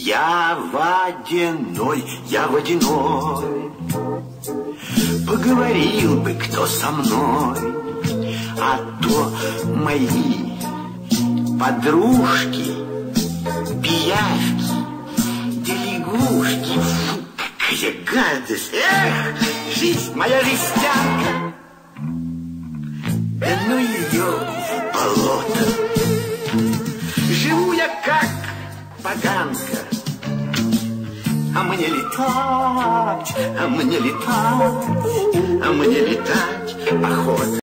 Я водяной, я водяной. Поговорил бы кто со мной, а то мои подружки, пиявки, да лягушки. Фу, какая гадость! Эх, жизнь моя жестянка! Да ну ее поганка, а мне летать, а мне летать, а мне летать.